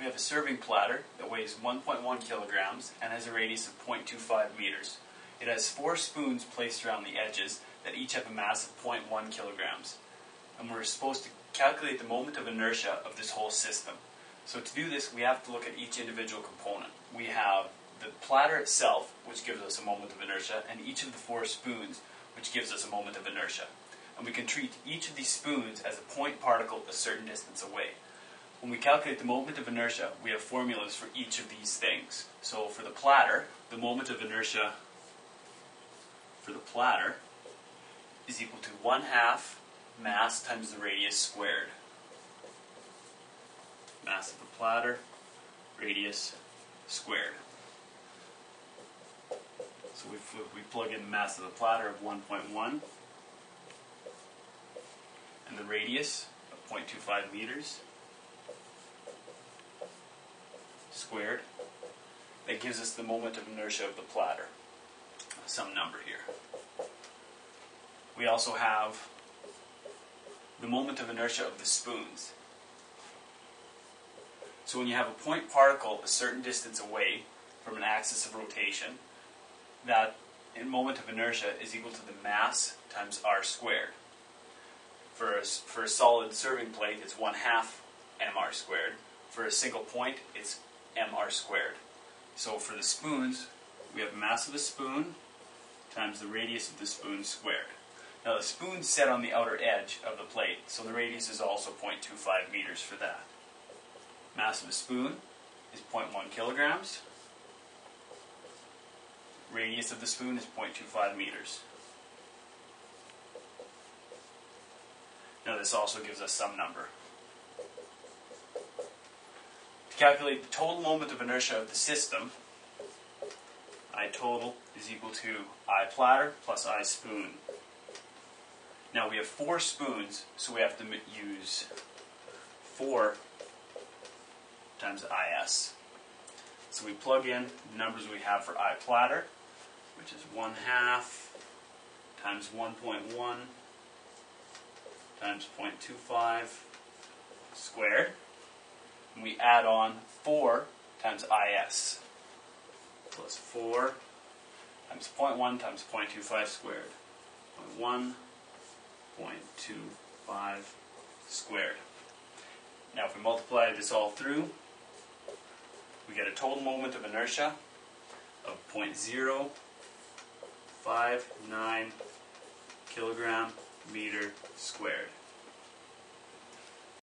We have a serving platter that weighs 1.1 kilograms and has a radius of 0.25 meters. It has four spoons placed around the edges that each have a mass of 0.1 kilograms. And we're supposed to calculate the moment of inertia of this whole system. So to do this, we have to look at each individual component. We have the platter itself, which gives us a moment of inertia, and each of the four spoons, which gives us a moment of inertia. And we can treat each of these spoons as a point particle a certain distance away. When we calculate the moment of inertia, we have formulas for each of these things. So for the platter, the moment of inertia for the platter is equal to 1 half mass times the radius squared. Mass of the platter, radius squared. So we, we plug in the mass of the platter of 1.1 and the radius of 0.25 meters squared. That gives us the moment of inertia of the platter. Some number here. We also have the moment of inertia of the spoons. So when you have a point particle a certain distance away from an axis of rotation, that moment of inertia is equal to the mass times r squared. For a, for a solid serving plate, it's 1 half mr squared. For a single point, it's mr squared. So for the spoons, we have mass of the spoon times the radius of the spoon squared. Now the spoon's set on the outer edge of the plate, so the radius is also 0.25 meters for that. Mass of a spoon is 0.1 kilograms. Radius of the spoon is 0.25 meters. Now this also gives us some number. Calculate the total moment of inertia of the system, I total is equal to I platter plus I spoon. Now we have four spoons, so we have to use 4 times IS. So we plug in the numbers we have for I platter, which is 1 half times 1.1 times 0.25 squared. And we add on 4 times IS plus 4 times 0.1 times 0.25 squared. 0.1 0.25 squared. Now if we multiply this all through, we get a total moment of inertia of 0.059 kilogram meter squared.